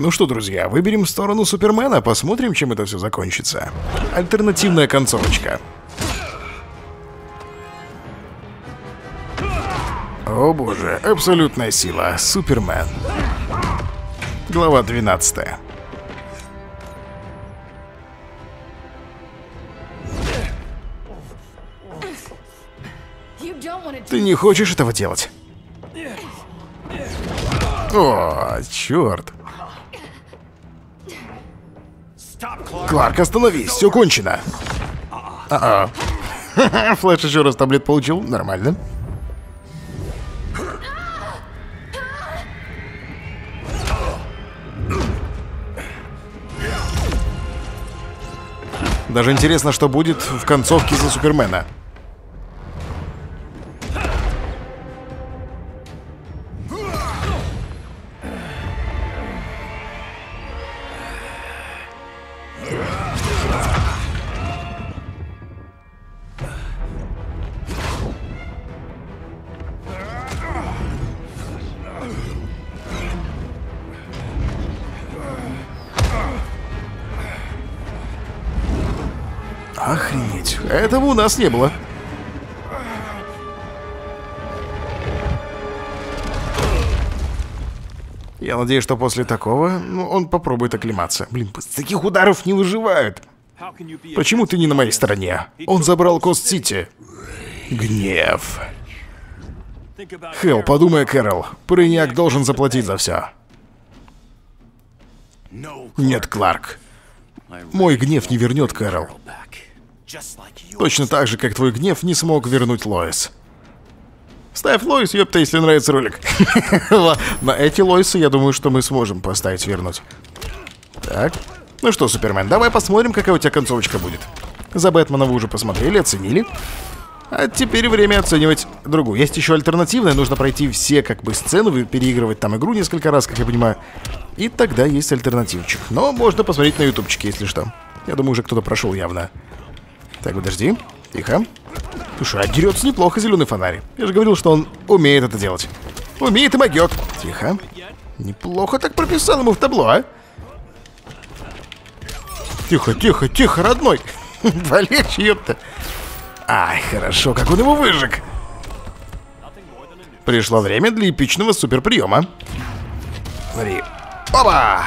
Ну что, друзья, выберем сторону Супермена, посмотрим, чем это все закончится. Альтернативная концовочка. О боже, абсолютная сила. Супермен. Глава 12. Ты не хочешь этого делать? О, черт. Кларк, остановись, все кончено. А -а. Флэш еще раз таблет получил, нормально. Даже интересно, что будет в концовке за Супермена. Этого у нас не было. Я надеюсь, что после такого ну, он попробует оклематься. Блин, с таких ударов не выживают. Почему ты не на моей стороне? Он забрал Коаст-Сити. Гнев. Хэл, подумай, Кэрол. Брейниак должен заплатить за все. Нет, Кларк. Мой гнев не вернет Кэрол. Точно так же, как твой гнев не смог вернуть Лоис. Ставь Лоис, ёпта, если нравится ролик. На эти Лоисы, я думаю, что мы сможем поставить вернуть. Так. Ну что, Супермен, давай посмотрим, какая у тебя концовочка будет. За Бэтмена вы уже посмотрели, оценили. А теперь время оценивать другую. Есть еще альтернативная, нужно пройти все как бы сцены, переигрывать там игру несколько раз, как я понимаю. И тогда есть альтернативчик. Но можно посмотреть на ютубчике, если что. Я думаю, уже кто-то прошел явно. Так, подожди. Тихо. Слушай, а дерется неплохо зеленый фонарь. Я же говорил, что он умеет это делать. Умеет и могет. Тихо. Неплохо так прописал ему в табло, а? Тихо, тихо, тихо, родной. Полегче, ёпта. Ай, хорошо, как он его выжег. Пришло время для эпичного суперприема. Смотри. Опа!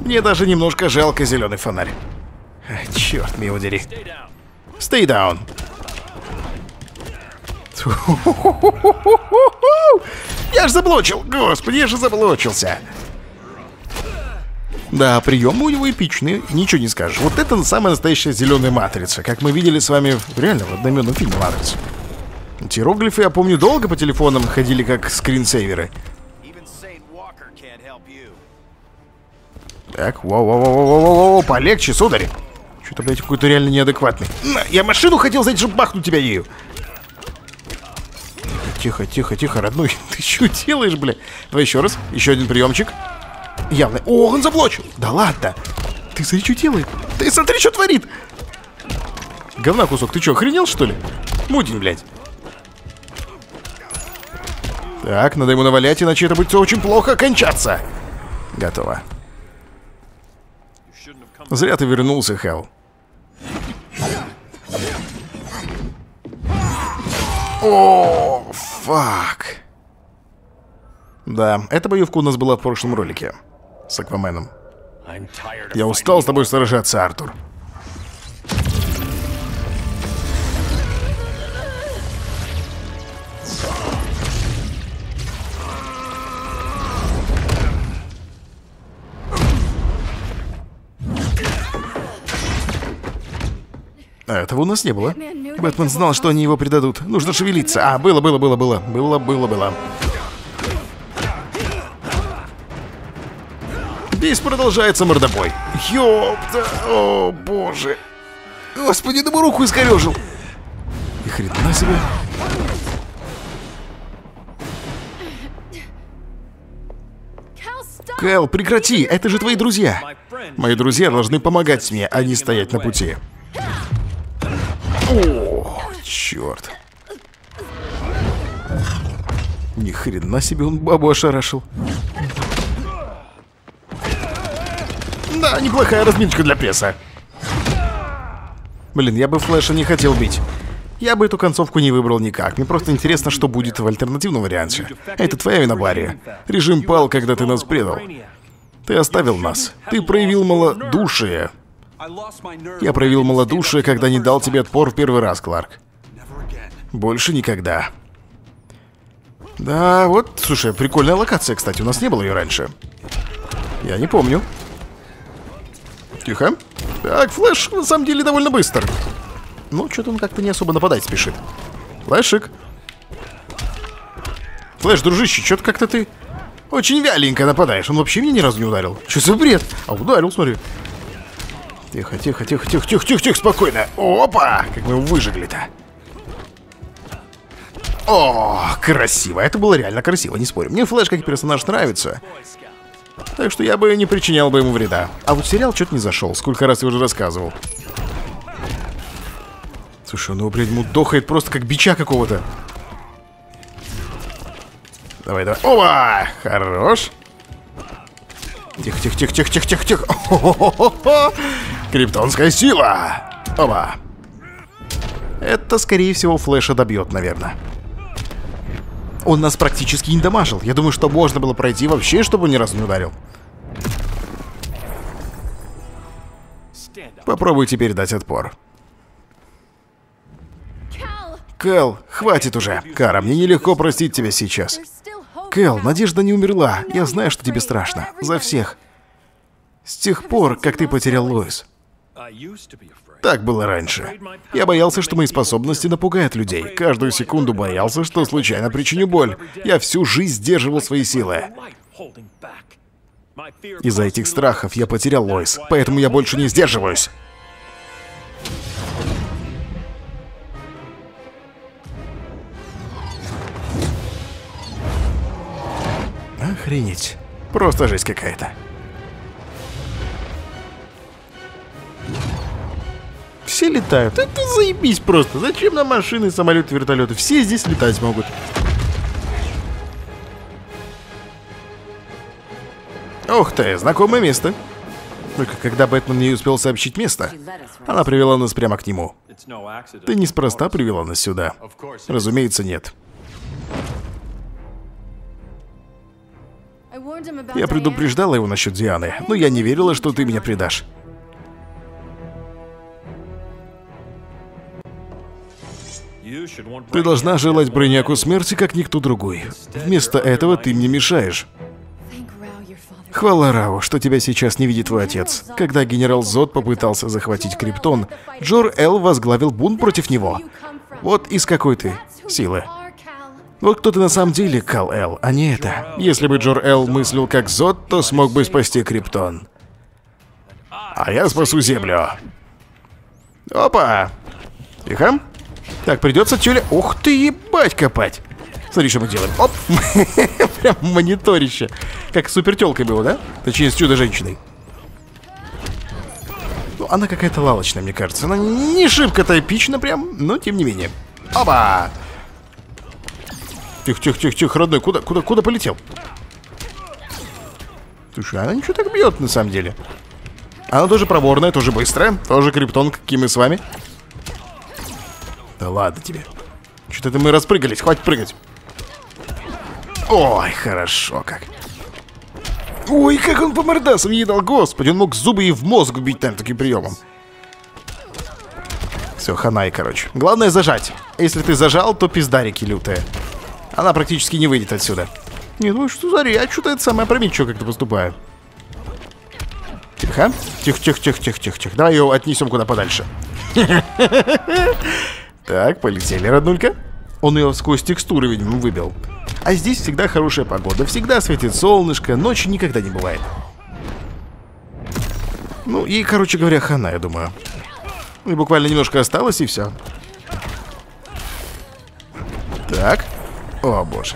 Мне даже немножко жалко зеленый фонарь. Черт меня удери. Stay down. Я же заблочил! Господи, я же заблочился! Да, приемы у него эпичные, ничего не скажешь. Вот это самая настоящая зеленая матрица, как мы видели с вами реально в одноименном фильме «Матрица». Эти иероглифы, я помню, долго по телефонам ходили как скринсейверы. Так, воу-воу-воу-воу-воу, полегче, сударь. Что-то, блядь, какой-то реально неадекватный. На, я машину хотел, знаете, чтобы бахнуть тебя ею. Тихо, тихо, тихо, родной. Ты что делаешь, бля? Давай еще раз. Еще один приемчик. Явно. О, он заблочил. Да ладно. Ты смотри, что делает. Ты смотри, что творит. Говна кусок. Ты что, охренел, что ли? Мудень, блядь. Так, надо ему навалять, иначе это будет все очень плохо кончаться. Готово. Зря ты вернулся, Хелл. О, фак. Да, эта боевка у нас была в прошлом ролике. С Акваменом. Я устал с тобой сражаться, Артур. Этого у нас не было. Бэтмен знал, что они его предадут. Нужно шевелиться. А, было, было, было, было. Было, было, было. Здесь продолжается мордобой. Ёпта, о боже. Господи, да руку искорежил. И хрена себе. Кэл, прекрати, это же твои друзья. Мои друзья должны помогать мне, а не стоять на пути. О, черт. Ни хрена себе он бабу ошарашил. Да, неплохая разминочка для пресса. Блин, я бы Флэша не хотел бить. Я бы эту концовку не выбрал никак. Мне просто интересно, что будет в альтернативном варианте. Это твоя вина, Барри. Режим пал, когда ты нас предал. Ты оставил нас. Ты проявил малодушие. Я проявил малодушие, когда не дал тебе отпор в первый раз, Кларк. Больше никогда. Да, вот, слушай, прикольная локация, кстати. У нас не было ее раньше. Я не помню. Тихо. Так, Флэш на самом деле довольно быстр. Ну, что-то он как-то не особо нападать спешит. Флэшик. Флэш, дружище, что-то как-то ты очень вяленько нападаешь. Он вообще меня ни разу не ударил. Что за бред? А ударил, смотри. Тихо, тихо, тихо, тихо, тихо, тихо, тихо, спокойно. Опа! Как мы его выжигли-то. О, красиво. Это было реально красиво, не спорю. Мне Флэш как персонаж нравится. Так что я бы не причинял бы ему вреда. А вот сериал что-то не зашел. Сколько раз я уже рассказывал. Слушай, его, блядь, мудохает просто как бича какого-то. Давай, давай. Оба! Хорош. Тихо, тихо, тихо, тихо, тихо, тихо, тихо. Криптонская сила. Оба. Это, скорее всего, Флэша добьет, наверное. Он нас практически не дамажил. Я думаю, что можно было пройти вообще, чтобы он ни разу не ударил. Попробуй теперь дать отпор. Кэл, хватит уже. Кара, мне нелегко простить тебя сейчас. Кэл, Надежда не умерла. Я знаю, что тебе страшно. За всех. С тех пор, как ты потерял Лоис. Так было раньше. Я боялся, что мои способности напугают людей. Каждую секунду боялся, что случайно причиню боль. Я всю жизнь сдерживал свои силы. Из-за этих страхов я потерял Лоис, поэтому я больше не сдерживаюсь. Охренеть. Просто жесть какая-то. Все летают. Это заебись просто. Зачем нам машины, самолеты, вертолеты? Все здесь летать могут. Ух ты, знакомое место. Только когда Бэтмен не успел сообщить место, она привела нас прямо к нему. Ты неспроста привела нас сюда. Разумеется, нет. Я предупреждала его насчет Дианы, но я не верила, что ты меня предашь. Ты должна желать Броняку смерти, как никто другой. Вместо этого ты мне мешаешь. Хвала Рау, что тебя сейчас не видит твой отец. Когда генерал Зод попытался захватить Криптон, Джор Эл возглавил бунт против него. Вот из какой ты силы. Вот кто ты на самом деле, Кал Эл, а не это. Если бы Джор Эл мыслил как Зод, то смог бы спасти Криптон. А я спасу Землю. Опа! Тихо. Так, придется тюля... Ух ты, ебать копать! Смотри, что мы делаем. Оп! Прям мониторище. Как с супертелкой было, да? Точнее, с чудо-женщиной. Ну, она какая-то лалочная, мне кажется. Она не шибко-то эпична прям, но тем не менее. Опа! Тихо, тихо, тихо, тихо, родной. Куда, куда, куда полетел? Слушай, она ничего так бьет, на самом деле. Она тоже проворная, тоже быстрая. Тоже криптон, какие мы с вами. Да ладно тебе. Что-то мы распрыгались, хватит прыгать. Ой, хорошо как. Ой, как он по мордасам едал, господи, он мог зубы и в мозг убить там таким приемом. Все, ханай, короче. Главное зажать. Если ты зажал, то пиздарики лютые. Она практически не выйдет отсюда. Не, ну что за я что-то это самое опрометчиво как-то поступаю. Тихо. Тихо, тихо, тихо, тихо, тихо, тихо. Давай ее отнесем куда подальше. Так, полетели, роднулька. Он ее сквозь текстуры, видимо, выбил. А здесь всегда хорошая погода, всегда светит солнышко, ночи никогда не бывает. Ну и, короче говоря, хана, я думаю. И буквально немножко осталось, и все. Так. О, боже.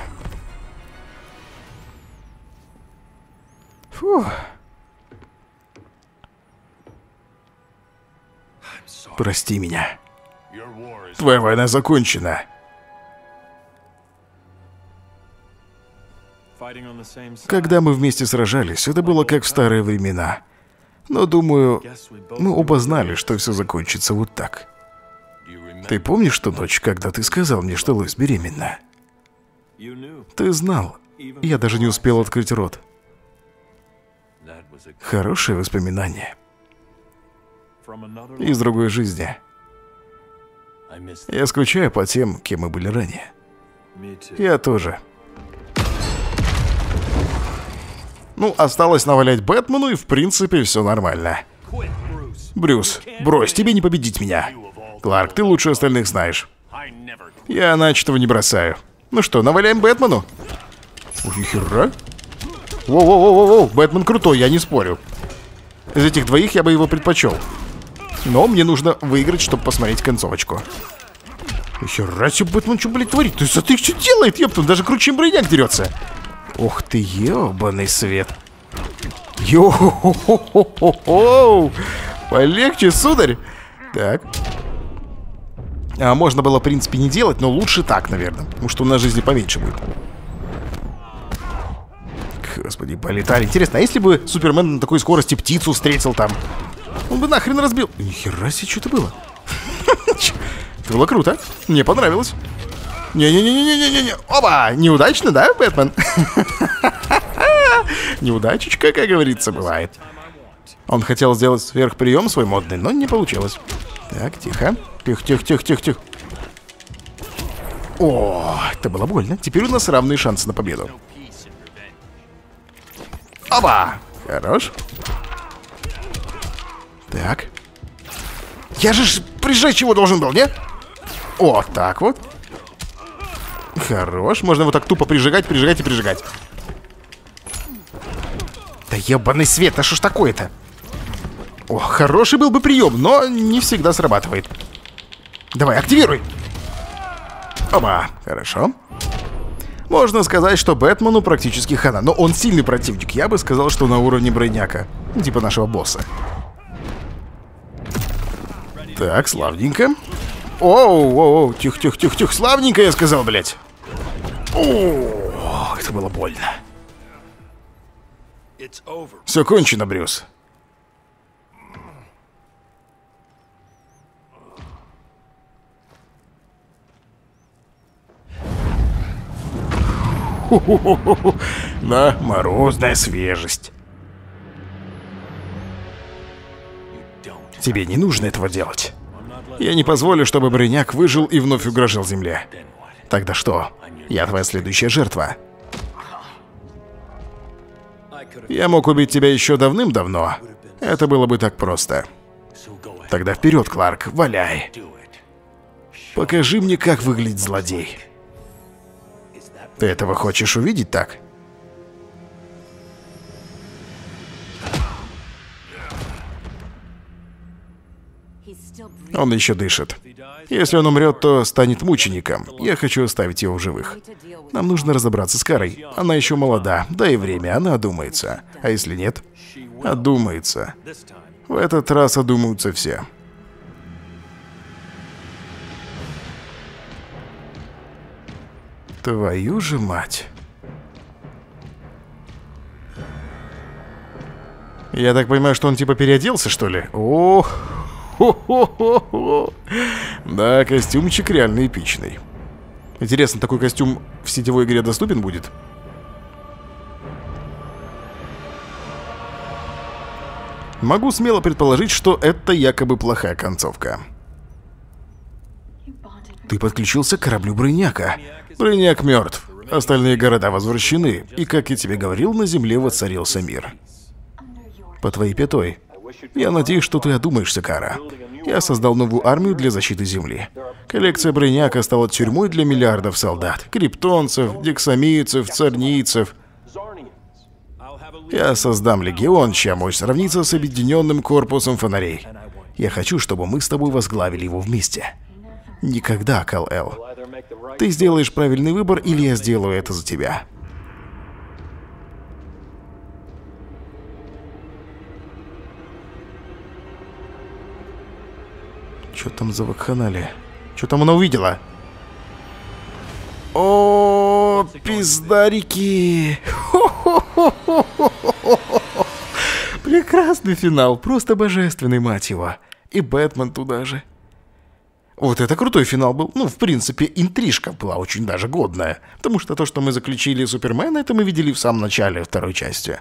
Фух. Прости меня. Твоя война закончена. Когда мы вместе сражались, это было как в старые времена. Но думаю, мы оба знали, что все закончится вот так. Ты помнишь ту ночь, когда ты сказал мне, что Луис беременна? Ты знал. Я даже не успел открыть рот. Хорошее воспоминание. Из другой жизни. Я скучаю по тем, кем мы были ранее. Я тоже. Ну, осталось навалять Бэтмену, и в принципе все нормально. Брюс, брось, тебе не победить меня. Кларк, ты лучше остальных знаешь. Я начатого не бросаю. Ну что, наваляем Бэтмену? Ой, хера. Воу-воу-воу-воу, Бэтмен крутой, я не спорю. Из этих двоих я бы его предпочел. Но мне нужно выиграть, чтобы посмотреть концовочку. Хера себе, Бэтмен, что, блядь, творит? Ты смотри, что делает, ёпта, он даже круче, чем броняк дерется. Ух ты, ёбаный свет. Йо-хо-хо-хо-хо! Полегче, сударь. Так. А можно было, в принципе, не делать, но лучше так, наверное. Потому что у нас жизни поменьше будет. Господи, полетали. Интересно, а если бы Супермен на такой скорости птицу встретил там? Он бы нахрен разбил. Нихера себе, что это было? Это было круто. Мне понравилось. Не-не-не-не-не-не-не. Оба! Неудачно, да, Бэтмен? Неудачечка, как говорится, бывает. Он хотел сделать сверхприем свой модный, но не получилось. Так, тихо. Тихо-тихо-тихо-тихо-тихо. О, это было больно. Теперь у нас равные шансы на победу. Оба! Хорош. Так. Я же прижать чего должен был, не? О, так вот. Хорош. Можно вот так тупо прижигать, прижигать и прижигать. Да ебаный свет, а что ж такое-то? О, хороший был бы прием, но не всегда срабатывает. Давай, активируй. Оба, хорошо. Можно сказать, что Бэтмену практически хана, но он сильный противник. Я бы сказал, что на уровне Бройняка. Типа нашего босса. Так, славненько. Оу, оу, оу, тихо, тихо, тихо, тихо, славненько я сказал, блядь. О, это было больно. Все кончено, Брюс. Да, морозная свежесть. Тебе не нужно этого делать. Я не позволю, чтобы Броняк выжил и вновь угрожал земле. Тогда что? Я твоя следующая жертва. Я мог убить тебя еще давным-давно. Это было бы так просто. Тогда вперед, Кларк, валяй. Покажи мне, как выглядит злодей. Ты этого хочешь увидеть так? Он еще дышит. Если он умрет, то станет мучеником. Я хочу оставить его в живых. Нам нужно разобраться с Карой. Она еще молода, да и время, она одумается. А если нет? Одумается. В этот раз одумаются все. Твою же мать. Я так понимаю, что он типа переоделся, что ли? Ох. Да, костюмчик реально эпичный. Интересно, такой костюм в сетевой игре доступен будет? Могу смело предположить, что это якобы плохая концовка. Ты подключился к кораблю Брыняка. Брыняк мертв. Остальные города возвращены. И, как я тебе говорил, на земле воцарился мир. По твоей пятой. Я надеюсь, что ты одумаешься, Кара. Я создал новую армию для защиты Земли. Коллекция Броняка стала тюрьмой для миллиардов солдат. Криптонцев, дексамийцев, царнийцев. Я создам легион, чья мощь сравнится с объединенным корпусом фонарей. Я хочу, чтобы мы с тобой возглавили его вместе. Никогда, Кал-Эл. Ты сделаешь правильный выбор, или я сделаю это за тебя. Что там за вакханалия? Что там она увидела? О, пиздарики! Прекрасный финал, просто божественный, мать его. И Бэтмен туда же. Вот это крутой финал был. Ну, в принципе, интрижка была очень даже годная. Потому что то, что мы заключили Супермена, это мы видели в самом начале второй части.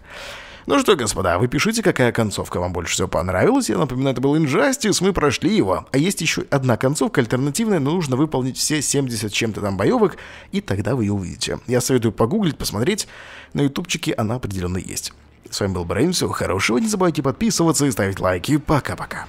Ну что, господа, вы пишите, какая концовка вам больше всего понравилась. Я напоминаю, это был Injustice, мы прошли его. А есть еще одна концовка альтернативная, но нужно выполнить все 70 чем-то там боевок, и тогда вы ее увидите. Я советую погуглить, посмотреть. На ютубчике она определенно есть. С вами был Брейн, всего хорошего, не забывайте подписываться и ставить лайки. Пока-пока.